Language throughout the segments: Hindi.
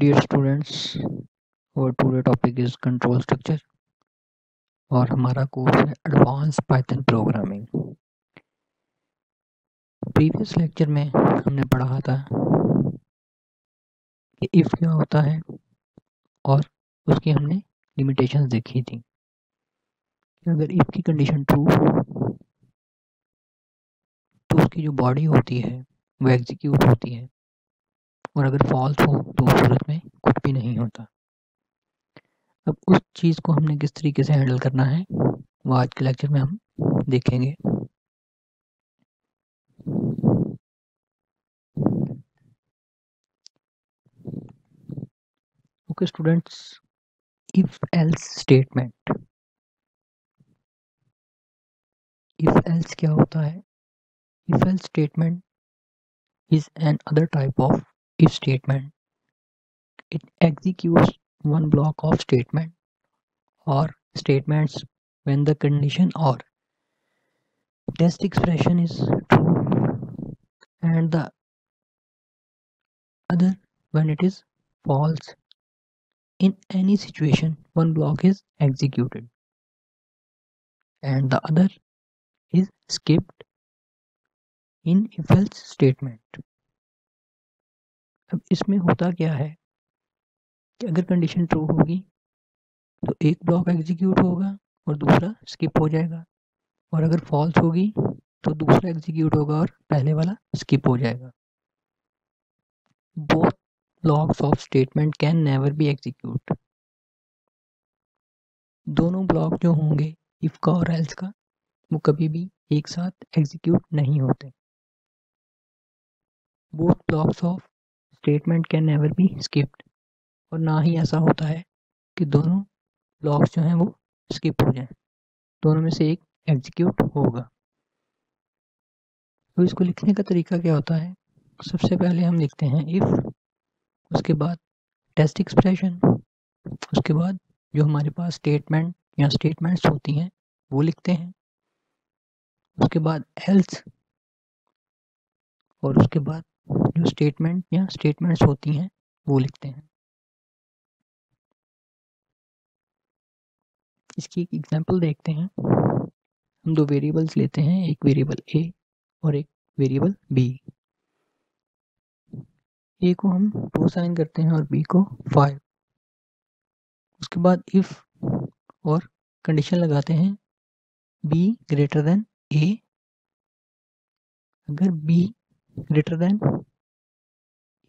डियर स्टूडेंट्स और today topic is control structure और हमारा कोर्स है advance Python programming previous lecture में हमने पढ़ा था कि इफ़ क्या होता है और उसकी हमने लिमिटेशंस देखी थी। कि अगर इफ़ की कंडीशन ट्रू तो उसकी जो बॉडी होती है, वो एग्जीक्यूट होती है। और अगर फॉल्स हो तो उस सूरत में कुछ भी नहीं होता। अब उस चीज़ को हमने किस तरीके से हैंडल करना है, वो आज के लेक्चर में हम देखेंगे। Okay students if else statement if else क्या होता है? If else statement is another type of if statement. It executes one block of statement or statements when the condition or test expression is true and the other when it is false. In any situation one block is executed and the other is skipped in if else statement अब इसमें होता क्या है कि अगर कंडीशन ट्रू होगी तो एक ब्लॉक एग्जीक्यूट होगा और दूसरा स्किप हो जाएगा। और अगर फॉल्स होगी तो दूसरा एग्जीक्यूट होगा और पहले वाला स्किप हो जाएगा। Both blocks of statement can never be execute दोनों ब्लॉक जो होंगे इफ़ का और एल्स का, वो कभी भी एक साथ एग्जीक्यूट नहीं होते। Both blocks of statement can never be skipped और ना ही ऐसा होता है कि दोनों ब्लॉक्स जो हैं वो स्किप हो जाएँ। दोनों में से एक एग्जीक्यूट होगा। तो इसको लिखने का तरीका क्या होता है? सबसे पहले हम लिखते हैं इफ़ उसके बाद टेस्ट एक्सप्रेशन उसके बाद जो हमारे पास स्टेटमेंट या स्टेटमेंट्स होती हैं, वो लिखते हैं। उसके बाद एल्स और उसके बाद जो स्टेटमेंट या स्टेटमेंट्स होती हैं, वो लिखते हैं। इसकी एक एग्जांपल देखते हैं। हम दो वेरिएबल्स लेते हैं, एक वेरिएबल ए और एक वेरिएबल बी ए को हम टू साइन करते हैं और बी को फाइव उसके बाद इफ़ और कंडीशन लगाते हैं बी ग्रेटर देन ए अगर बी ग्रेटर देन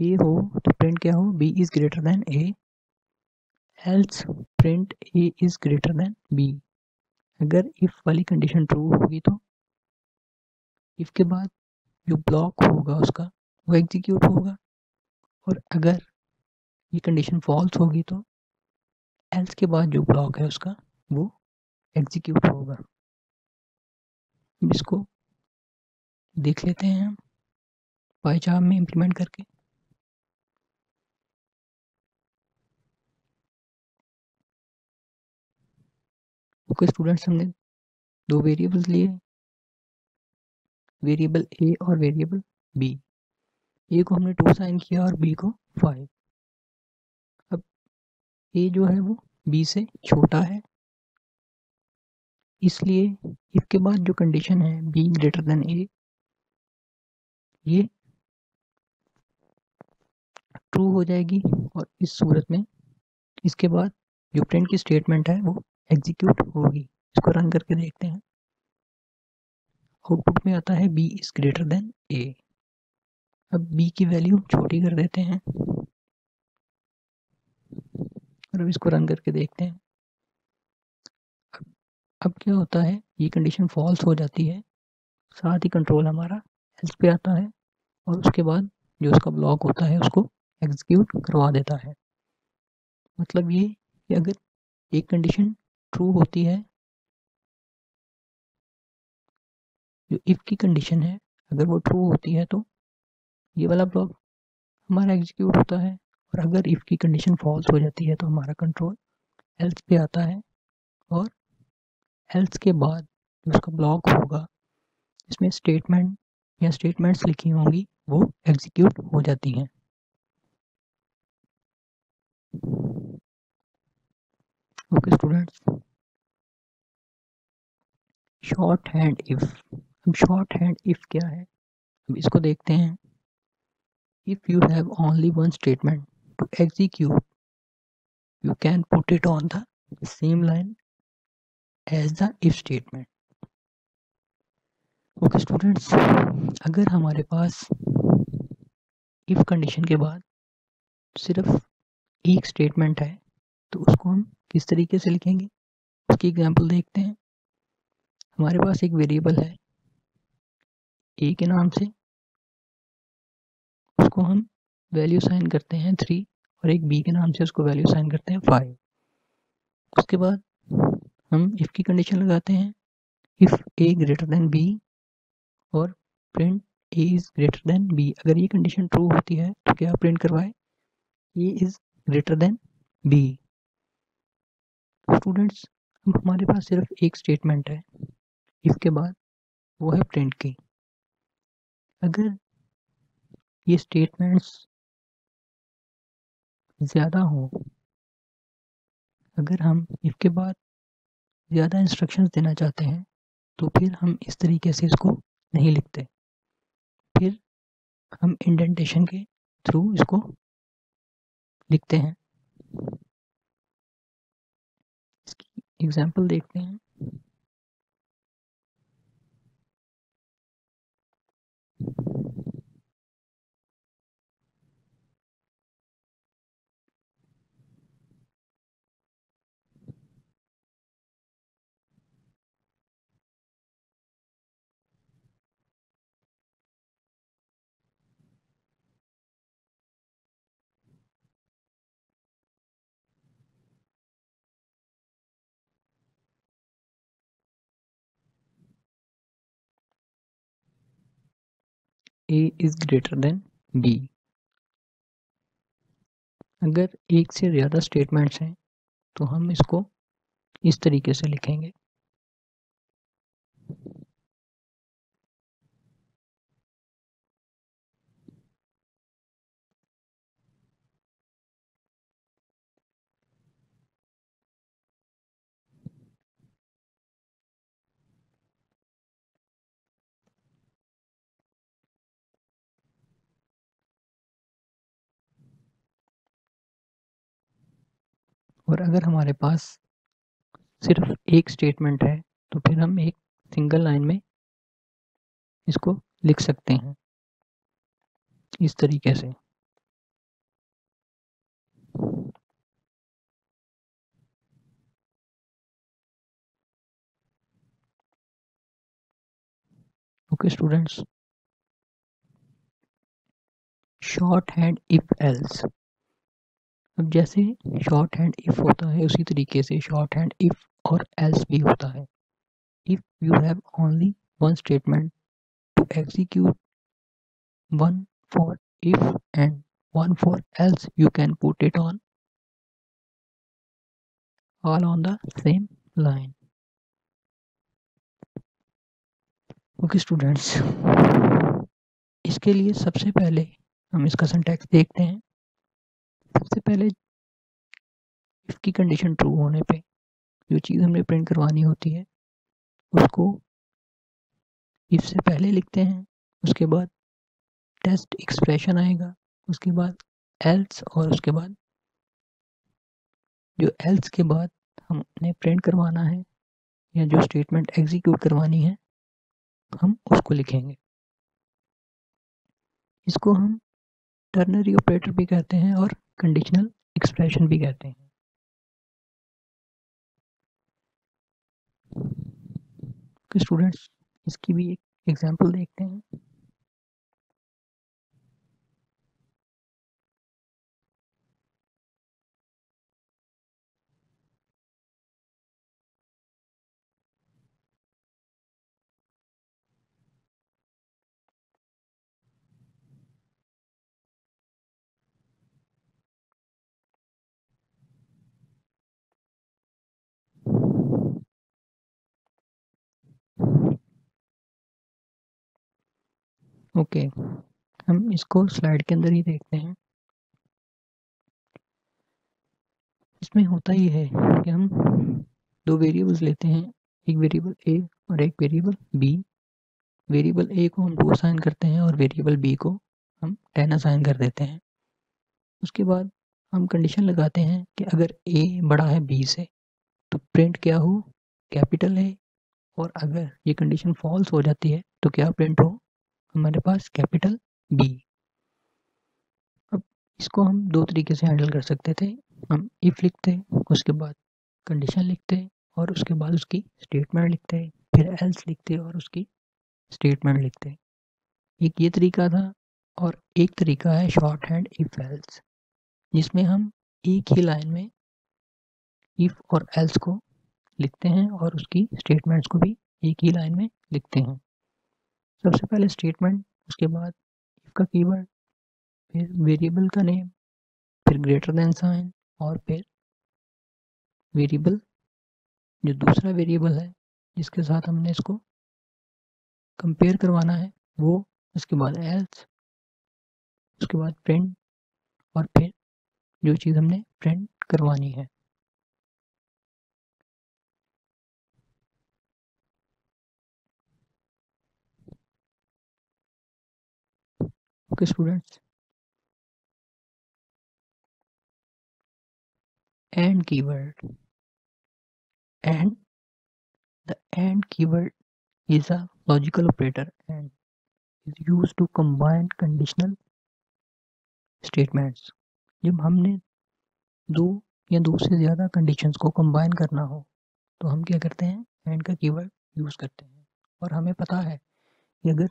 ए हो तो प्रिंट क्या हो? B is greater than A else print A is greater than B अगर इफ़ वाली कंडीशन ट्रू होगी तो? इफ़ के बाद जो ब्लॉक होगा उसका, वो एग्जीक्यूट होगा। और अगर ये कंडीशन फॉल्स होगी तो? एल्स के बाद जो ब्लॉक है उसका, वो एग्जीक्यूट होगा। इसको देख लेते हैं। हम पाईचार्ट में इम्प्लीमेंट करके। ओके स्टूडेंट्स हमने दो वेरिएबल्स लिए। वेरिएबल ए और वेरिएबल बी ए को हमने टू साइन किया और बी को फाइव अब ए जो है वो बी से छोटा है। इसलिए इसके बाद जो कंडीशन है बी ग्रेटर देन ए ये ट्रू हो जाएगी और इस सूरत में इसके बाद जो प्रिंट की स्टेटमेंट है, वो एग्जीक्यूट होगी। इसको रन करके देखते हैं। आउटपुट में आता है B is greater than A अब बी की वैल्यू छोटी कर देते हैं। और अब इसको रन करके देखते हैं। अब क्या होता है? ये कंडीशन फॉल्स हो जाती है। साथ ही कंट्रोल हमारा एल्स पे आता है। और उसके बाद जो उसका ब्लॉक होता है, उसको एग्जीक्यूट करवा देता है। मतलब ये कि अगर एक कंडीशन ट्रू होती है, जो इफ़ की कंडीशन है, अगर वो ट्रू होती है तो ये वाला ब्लॉक हमारा एग्जीक्यूट होता है और अगर इफ़ की कंडीशन फॉल्स हो जाती है तो हमारा कंट्रोल एल्स पे आता है और एल्स के बाद जो उसका ब्लॉक होगा, इसमें स्टेटमेंट या स्टेटमेंट्स लिखी होंगी, वो एग्जीक्यूट हो जाती हैं। Okay students short hand if अब शॉर्ट हैंड इफ़ क्या है? अब इसको देखते हैं. If you have only one statement to execute you can put it on the same line as the if statement okay students अगर हमारे पास इफ़ कंडीशन के बाद सिर्फ़ एक स्टेटमेंट है तो उसको हम किस तरीके से लिखेंगे, उसकी एग्जांपल देखते हैं। हमारे पास एक वेरिएबल है ए के नाम से। उसको हम वैल्यू साइन करते हैं थ्री और एक बी के नाम से उसको वैल्यू साइन करते हैं फाइव उसके बाद हम इफ़ की कंडीशन लगाते हैं। If A greater than B और print A is greater than B अगर ये कंडीशन ट्रू होती है तो क्या प्रिंट करवाए? A is greater than B students अब हमारे पास सिर्फ़ एक स्टेटमेंट है। इसके बाद वो है प्रिंट की अगर ये स्टेटमेंट्स ज़्यादा हो, अगर हम इसके बाद ज़्यादा इंस्ट्रक्शंस देना चाहते हैं तो फिर हम इस तरीके से इसको नहीं लिखते। फिर हम इंडेंटेशन के थ्रू इसको लिखते हैं। इसकी एग्जांपल देखते हैं। A is greater than B अगर एक से ज़्यादा स्टेटमेंट्स हैं तो हम इसको इस तरीके से लिखेंगे. और अगर हमारे पास सिर्फ़ एक स्टेटमेंट है तो फिर हम एक सिंगल लाइन में इसको लिख सकते हैं। इस तरीके से। Okay students short hand if else अब जैसे शॉर्ट हैंड इफ़ होता है, उसी तरीके से शॉर्ट हैंड इफ़ और एल्स भी होता है। If you have only one statement to execute one for if and one for else, you can put it on. All on the same line. Okay students इसके लिए सबसे पहले हम इसका सिंटैक्स देखते हैं। सबसे पहले इफ़ की कंडीशन ट्रू होने पे जो चीज़ हमने प्रिंट करवानी होती है, उसको इफ़ से पहले लिखते हैं, उसके बाद टेस्ट एक्सप्रेशन आएगा, उसके बाद एल्स और उसके बाद जो एल्स के बाद हमने प्रिंट करवाना है या जो स्टेटमेंट एग्जीक्यूट करवानी है, हम उसको लिखेंगे। इसको हम टर्नरी ऑपरेटर भी कहते हैं और कंडीशनल एक्सप्रेशन भी कहते हैं। स्टूडेंट्स, इसकी भी एक एग्जांपल देखते हैं। ओके। हम इसको स्लाइड के अंदर ही देखते हैं। इसमें होता ही है कि हम दो वेरिएबल्स लेते हैं, एक वेरिएबल ए और एक वेरिएबल बी वेरिएबल ए को हम टू असाइन करते हैं और वेरिएबल बी को हम टेन असाइन कर देते हैं। उसके बाद हम कंडीशन लगाते हैं कि अगर ए बड़ा है बी से तो प्रिंट क्या हो? कैपिटल ए और अगर ये कंडीशन फॉल्स हो जाती है तो क्या प्रिंट हो? हमारे पास कैपिटल बी अब इसको हम दो तरीके से हैंडल कर सकते थे। हम इफ़ लिखते, उसके बाद कंडीशन लिखते और उसके बाद उसकी स्टेटमेंट लिखते, फिर एल्स लिखते और उसकी स्टेटमेंट लिखते। एक ये तरीका था और एक तरीका है शॉर्ट हैंड इफ़ एल्स जिसमें हम एक ही लाइन में इफ़ और एल्स को लिखते हैं और उसकी स्टेटमेंट्स को भी एक ही लाइन में लिखते हैं। सबसे पहले स्टेटमेंट उसके बाद इफ़ का कीवर्ड फिर वेरिएबल का नेम फिर ग्रेटर देन साइन और फिर वेरिएबल जो दूसरा वेरिएबल है, जिसके साथ हमने इसको कंपेयर करवाना है, वो उसके बाद एल्स उसके बाद प्रिंट और फिर जो चीज़ हमने प्रिंट करवानी है। Okay students and keyword and the and keyword is a logical operator and is used to combine conditional statements. जब हमने दो या दो से ज़्यादा कंडीशंस को कंबाइन करना हो तो हम क्या करते हैं? एंड का कीवर्ड यूज़ करते हैं। और हमें पता है कि अगर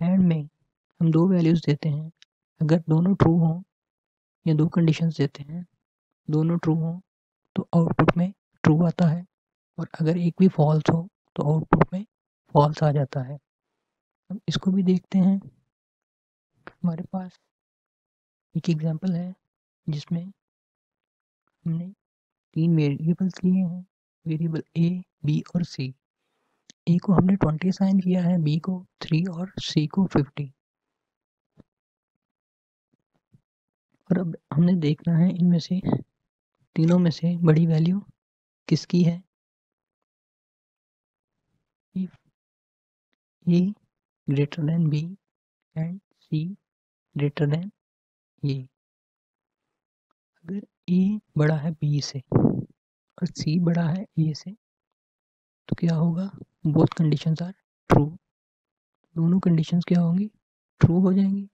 एंड में हम दो वैल्यूज़ देते हैं। अगर दोनों ट्रू हों या दो कंडीशंस देते हैं, दोनों ट्रू हों तो आउटपुट में ट्रू आता है और अगर एक भी फॉल्स हो तो आउटपुट में फॉल्स आ जाता है। हम इसको भी देखते हैं। हमारे पास एक एग्जांपल है जिसमें हमने तीन वेरिएबल्स लिए हैं। वेरिएबल ए बी और सी ए को हमने ट्वेंटी साइन किया है बी को थ्री और सी को फिफ्टी और अब हमने देखना है इनमें से, तीनों में से बड़ी वैल्यू किसकी है? If a greater than b and c greater than a. अगर ए बड़ा है बी से और सी बड़ा है ए से तो क्या होगा? बोथ कंडीशंस आर ट्रू दोनों कंडीशंस क्या होंगी? ट्रू हो जाएँगी।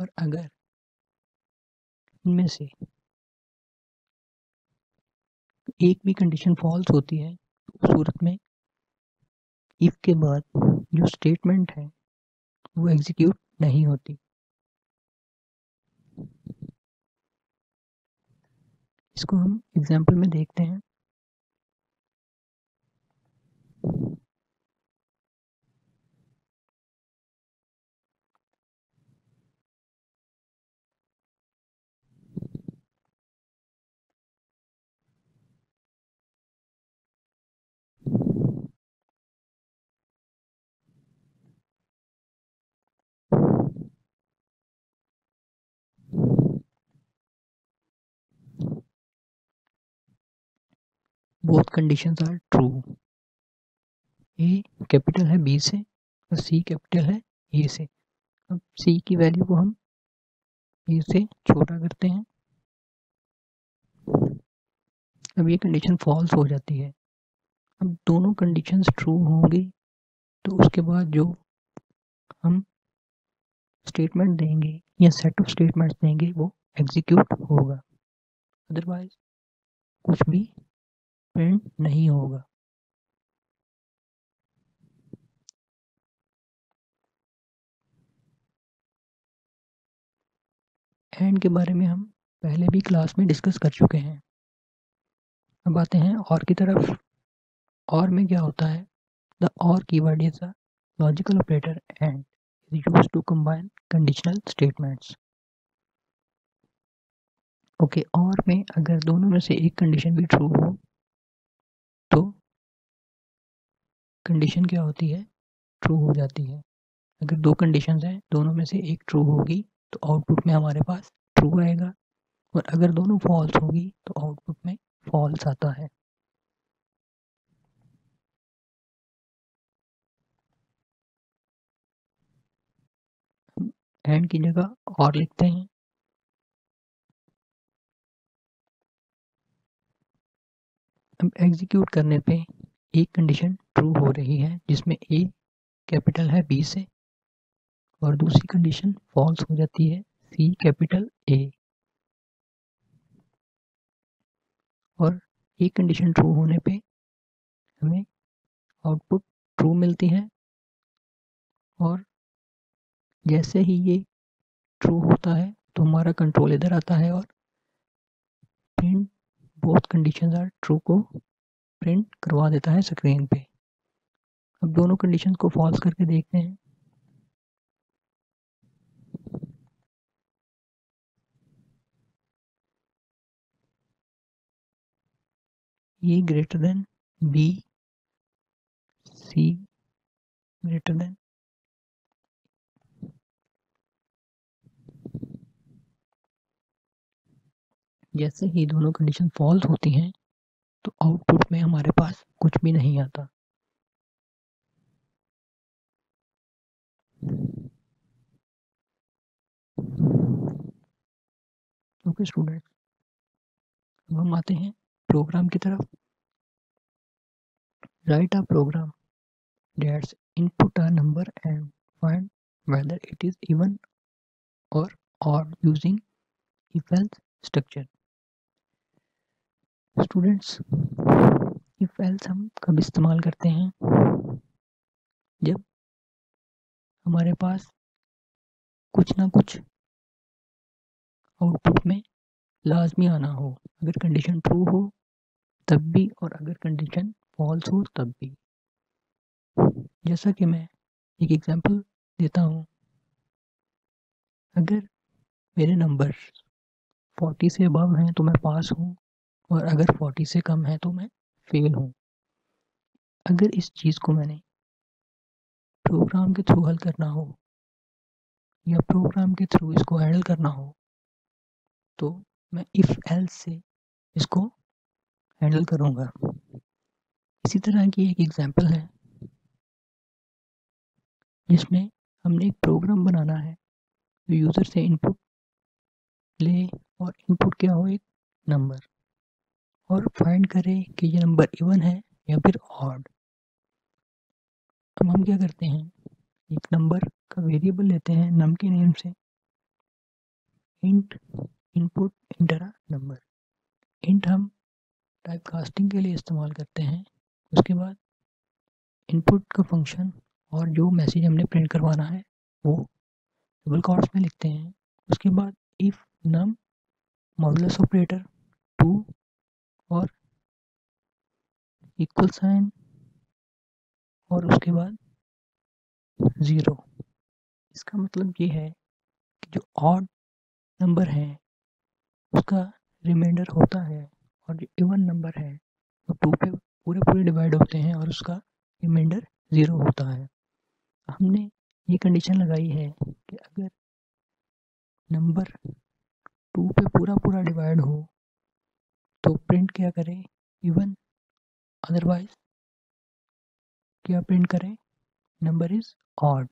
और अगर इनमें से एक भी कंडीशन फॉल्स होती है, सूरत में इफ़ के बाद जो स्टेटमेंट है, वो एग्जीक्यूट नहीं होती। इसको हम एग्ज़ाम्पल में देखते हैं। Both conditions are true A capital है बी से, और सी कैपिटल है ए से। अब सी की वैल्यू को हम ए से छोटा करते हैं। अब ये कंडीशन फॉल्स हो जाती है। अब दोनों कंडीशंस ट्रू होंगी तो उसके बाद जो हम स्टेटमेंट देंगे या सेट ऑफ़ स्टेटमेंट्स देंगे, वो एग्जीक्यूट होगा। अदरवाइज़ कुछ भी प्रिंट नहीं होगा। एंड के बारे में हम पहले भी क्लास में डिस्कस कर चुके हैं। अब आते हैं और की तरफ़। और में क्या होता है? द और keyword is a logical operator and is used to combine conditional statements okay और में अगर दोनों में से एक कंडीशन भी ट्रू हो तो कंडीशन क्या होती है? ट्रू हो जाती है। अगर दो कंडीशंस हैं, दोनों में से एक ट्रू होगी तो आउटपुट में हमारे पास ट्रू आएगा। और अगर दोनों फॉल्स होगी तो आउटपुट में फॉल्स आता है। एंड की जगह और लिखते हैं। अब एग्जीक्यूट करने पे एक कंडीशन ट्रू हो रही है, जिसमें ए कैपिटल है बी से, और दूसरी कंडीशन फॉल्स हो जाती है सी कैपिटल ए और एक कंडीशन ट्रू होने पे हमें आउटपुट ट्रू मिलती है, और जैसे ही ये ट्रू होता है तो हमारा कंट्रोल इधर आता है और print both conditions are true को प्रिंट करवा देता है स्क्रीन पे। अब दोनों कंडीशन को फॉल्स करके देखते हैं। ये greater than B C greater than जैसे ही दोनों कंडीशन फॉल्स होती हैं तो आउटपुट में हमारे पास कुछ भी नहीं आता। ओके स्टूडेंट अब हम आते हैं प्रोग्राम की तरफ़। Write a program that's input a number and find it is even or odd using if else structure. Students if else हम कब इस्तेमाल करते हैं? जब हमारे पास कुछ ना कुछ आउटपुट में लाजमी आना हो, अगर कंडीशन ट्रू हो, तब भी और अगर कंडीशन फॉल्स हो, तब भी। जैसा कि मैं एक एग्जांपल देता हूँ। अगर मेरे नंबर 40 से अबव हैं तो मैं पास हूँ। और अगर 40 से कम है तो मैं फेल हूँ। अगर इस चीज़ को मैंने प्रोग्राम के थ्रू हल करना हो या प्रोग्राम के थ्रू इसको हैंडल करना हो तो मैं इफ़ एल्स से इसको हैंडल करूँगा। इसी तरह की एक एग्जांपल है, जिसमें हमने एक प्रोग्राम बनाना है, जो यूज़र से इनपुट ले और इनपुट क्या हो? एक नंबर और फाइंड करें कि ये नंबर इवन है या फिर ऑड अब हम क्या करते हैं? एक नंबर का वेरिएबल लेते हैं नम के नेम से. Int input enter a number int हम टाइप कास्टिंग के लिए इस्तेमाल करते हैं। उसके बाद इनपुट का फ़ंक्शन और जो मैसेज हमने प्रिंट करवाना है, वो डबल कॉर्ड्स में लिखते हैं। उसके बाद if num modulus operator two और इक्वल साइन और उसके बाद ज़ीरो इसका मतलब ये है कि जो ऑड नंबर है, उसका रिमाइंडर होता है और जो इवन नंबर है, वो टू पे पूरे पूरे डिवाइड होते हैं और उसका रिमाइंडर ज़ीरो होता है। हमने ये कंडीशन लगाई है कि अगर नंबर टू पे पूरा पूरा डिवाइड हो तो प्रिंट क्या करें? इवन अदरवाइज़ क्या प्रिंट करें? नंबर इज़ ऑड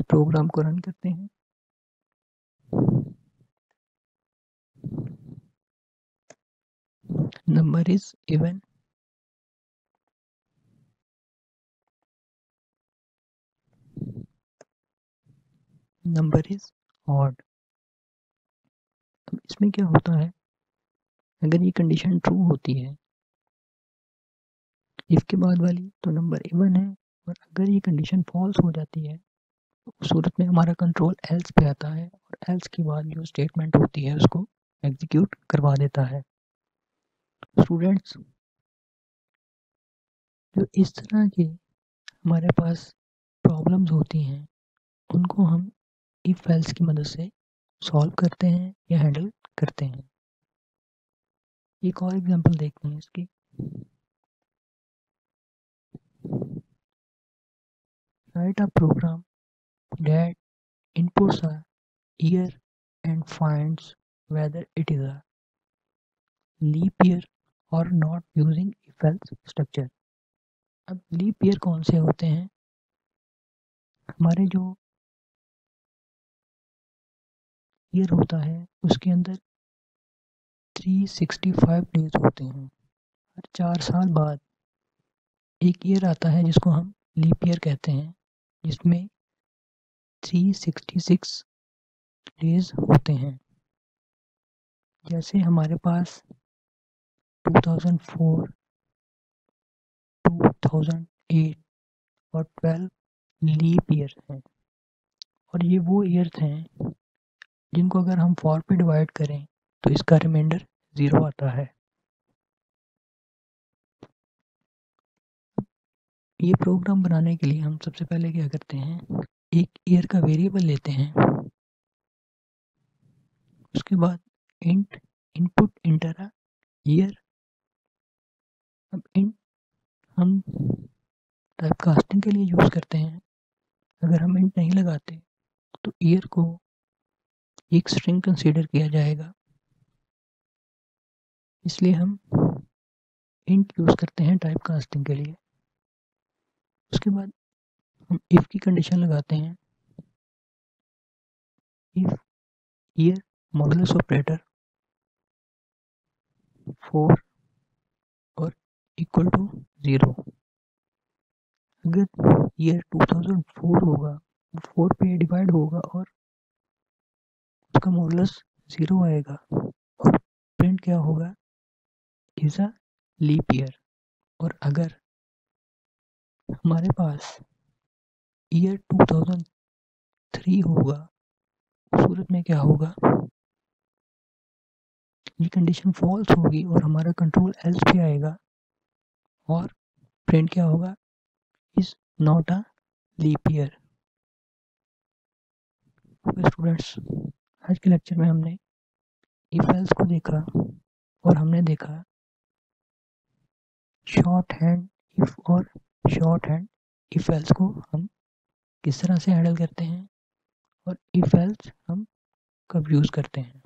प्रोग्राम को रन करते हैं। Number is even number is odd इसमें क्या होता है? अगर ये कंडीशन ट्रू होती है इफ़ के बाद वाली तो नंबर इवन है, और अगर ये कंडीशन फॉल्स हो जाती है सूरत में हमारा कंट्रोल एल्स पे आता है और एल्स के बाद जो स्टेटमेंट होती है उसको एग्जीक्यूट करवा देता है। स्टूडेंट्स जो इस तरह के हमारे पास प्रॉब्लम्स होती हैं, उनको हम इफ़ एल्स की मदद से सॉल्व करते हैं या हैंडल करते हैं। एक और एग्जांपल देखते हैं इसकी। Write a program that inputs a year and finds whether it is a leap year or not using if else structure अब लीप ईयर कौन से होते हैं हमारे जो ईयर होता है उसके अंदर 365 डेज़ होते हैं हर चार साल बाद एक ईयर आता है जिसको हम लीप ईयर कहते हैं जिसमें 366 डेज़ होते हैं। जैसे हमारे पास 2004, 2008 और 12 लीप ईयर हैं। और ये वो ईयर्स हैं जिनको अगर हम फोर पे डिवाइड करें तो इसका रिमाइंडर ज़ीरो आता है। ये प्रोग्राम बनाने के लिए हम सबसे पहले क्या करते हैं? एक ईयर का वेरिएबल लेते हैं। उसके बाद इंट इनपुट इंटर ईयर अब इंट हम टाइप कास्टिंग के लिए यूज़ करते हैं। अगर हम इंट नहीं लगाते तो ईयर को एक स्ट्रिंग कंसीडर किया जाएगा। इसलिए हम इंट यूज़ करते हैं टाइप कास्टिंग के लिए। उसके बाद हम इफ़ की कंडीशन लगाते हैं। If year modulus operator four और इक्वल टू ज़ीरो अगर ईयर 2004 होगा वो फोर पे डिवाइड होगा और उसका मॉडुलस ज़ीरो आएगा, और प्रिंट क्या होगा? इज़ अ लीप ईयर और अगर हमारे पास ईयर 2003 होगा, उस सूरत में क्या होगा? ये कंडीशन फॉल्स होगी और हमारा कंट्रोल एल्स पे आएगा। और प्रिंट क्या होगा? Is not a leap year students आज के लेक्चर में हमने इफ़ एल्स को देखा और हमने देखा शॉर्ट हैंड इफ़ और शॉर्ट हैंड इफ़ एल्स को हम किस तरह से हैंडल करते हैं और इफ़ एल्स हम कब यूज़ करते हैं।